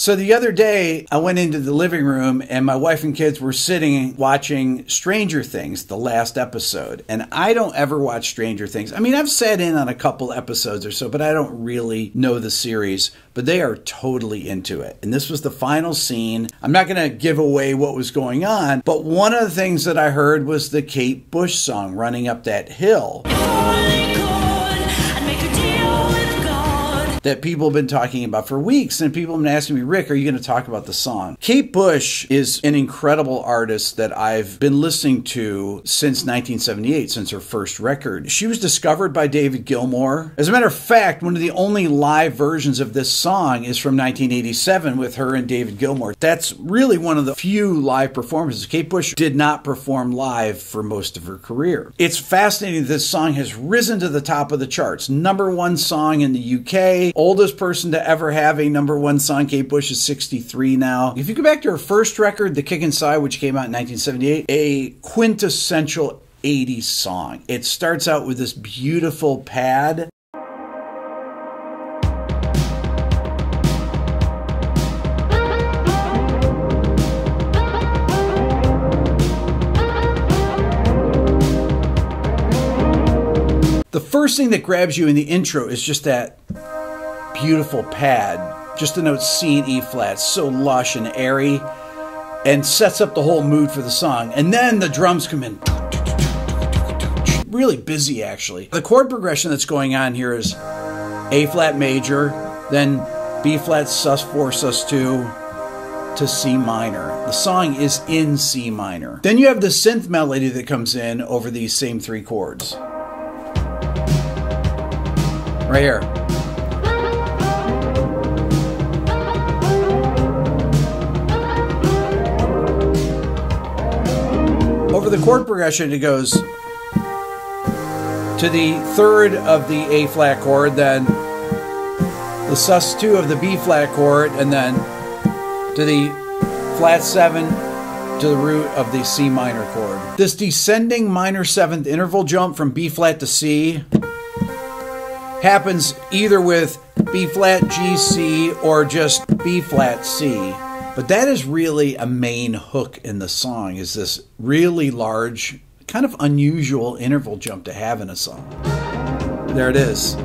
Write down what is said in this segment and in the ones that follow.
So the other day, I went into the living room and my wife and kids were sitting watching Stranger Things, the last episode. And I don't ever watch Stranger Things. I mean, I've sat in on a couple episodes or so, but I don't really know the series. But they are totally into it. And this was the final scene. I'm not going to give away what was going on, but one of the things that I heard was the Kate Bush song, Running Up That Hill. That people have been talking about for weeks. And people have been asking me, Rick, are you going to talk about the song? Kate Bush is an incredible artist that I've been listening to since 1978, since her first record. She was discovered by David Gilmour. As a matter of fact, one of the only live versions of this song is from 1987 with her and David Gilmour. That's really one of the few live performances. Kate Bush did not perform live for most of her career. It's fascinating that this song has risen to the top of the charts. Number one song in the UK, Oldest person to ever have a number one song. Kate Bush is 63 now. If you go back to her first record, The Kick Inside, which came out in 1978, a quintessential 80s song. It starts out with this beautiful pad the first thing that grabs you in the intro is just that beautiful pad, just the note C and E flat, so lush and airy, and sets up the whole mood for the song. And then the drums come in. Really busy, actually. The chord progression that's going on here is A flat major, then B flat sus 4 sus 2 to C minor. The song is in C minor. Then you have the synth melody that comes in over these same three chords. Right here. Over the chord progression, it goes to the third of the A flat chord, then the sus2 of the B flat chord, and then to the flat 7 to the root of the C minor chord. This descending minor seventh interval jump from B flat to C happens either with B flat G C or just B flat C. But that is really a main hook in the song is this really large, kind of unusual interval jump to have in a song. There it is.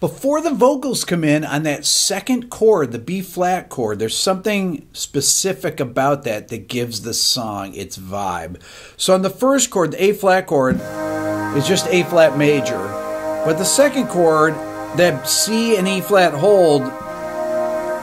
Before the vocals come in on that second chord, the B flat chord, there's something specific about that that gives the song its vibe. So on the first chord, the A flat chord is just A flat major, but the second chord that C and E flat hold,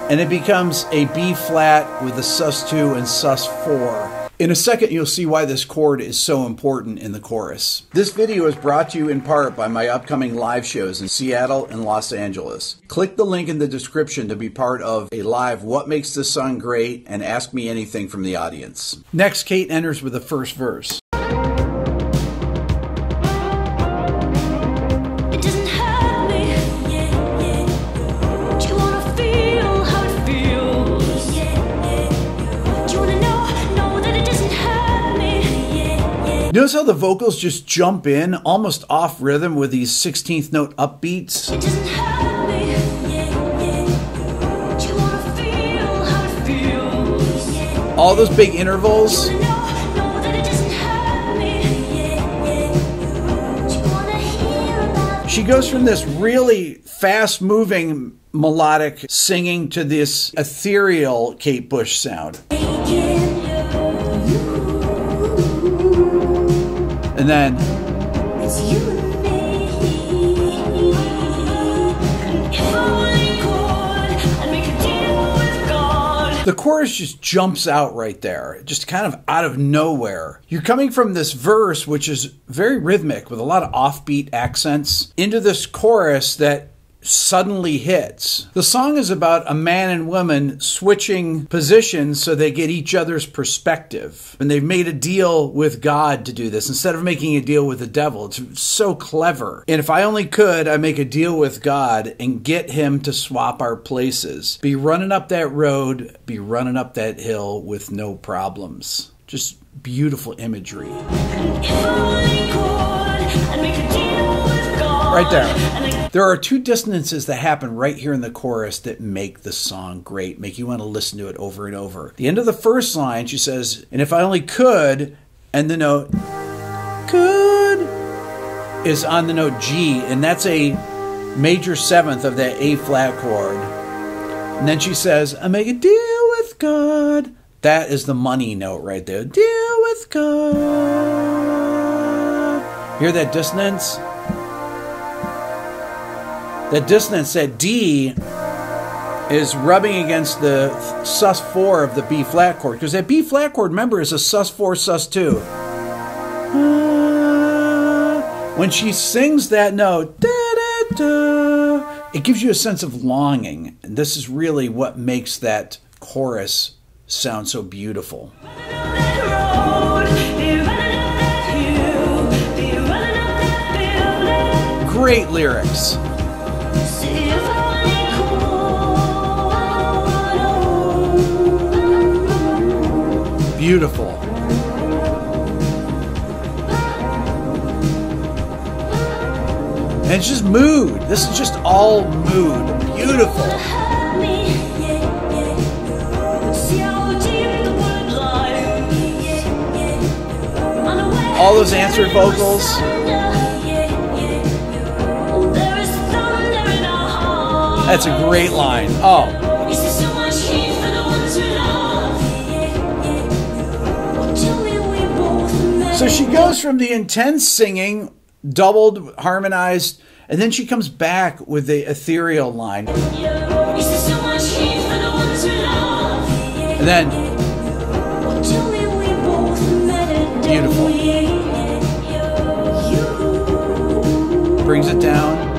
and it becomes a B flat with a sus2 and sus4. In a second, you'll see why this chord is so important in the chorus. This video is brought to you in part by my upcoming live shows in Seattle and Los Angeles. Click the link in the description to be part of a live What Makes This Song Great and ask me anything from the audience. Next, Kate enters with the first verse. Notice how the vocals just jump in almost off rhythm with these 16th note upbeats? All those big intervals. She goes from this really fast moving melodic singing to this ethereal Kate Bush sound. And then The chorus just jumps out right there, just kind of out of nowhere. You're coming from this verse, which is very rhythmic with a lot of offbeat accents, into this chorus that suddenly hits. The song is about a man and woman switching positions so they get each other's perspective. And they've made a deal with God to do this instead of making a deal with the devil. It's so clever. And if I only could, I'd make a deal with God and get him to swap our places. Be running up that road, be running up that hill with no problems. Just beautiful imagery. Right there. There are two dissonances that happen right here in the chorus that make the song great, make you want to listen to it over and over. The end of the first line, she says, And if I only could, and the note, could, is on the note G, and that's a major seventh of that A flat chord. And then she says, I make a deal with God. That is the money note right there. Deal with God. Hear that dissonance? That dissonance, at D is rubbing against the sus 4 of the B flat chord. Because that B flat chord, remember, is a sus 4, sus 2. Uh, when she sings that note, it gives you a sense of longing. And this is really what makes that chorus sound so beautiful. Great lyrics. Beautiful. And it's just mood. This is just all mood. Beautiful. All those answered vocals. That's a great line. Oh. So she goes from the intense singing, doubled, harmonized, and then she comes back with the ethereal line. And then beautiful. Brings it down.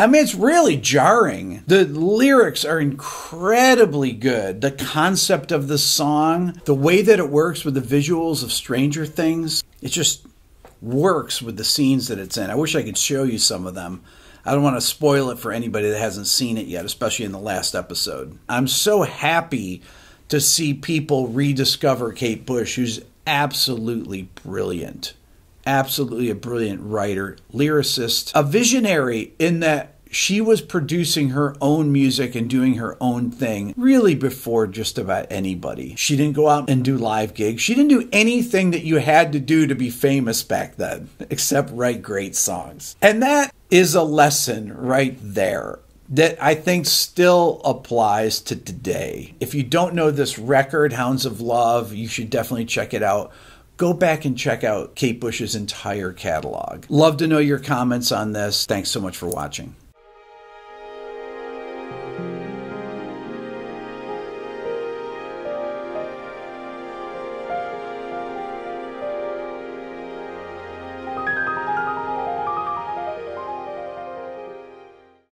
I mean, it's really jarring. The lyrics are incredibly good. The concept of the song, the way that it works with the visuals of Stranger Things, it just works with the scenes that it's in. I wish I could show you some of them. I don't want to spoil it for anybody that hasn't seen it yet, especially in the last episode. I'm so happy to see people rediscover Kate Bush, who's absolutely brilliant absolutely a brilliant writer, lyricist, a visionary in that she was producing her own music and doing her own thing really before just about anybody. She didn't go out and do live gigs. She didn't do anything that you had to do to be famous back then, except write great songs. And that is a lesson right there that I think still applies to today. If you don't know this record, Hounds of Love, you should definitely check it out go back and check out Kate Bush's entire catalog. Love to know your comments on this. Thanks so much for watching.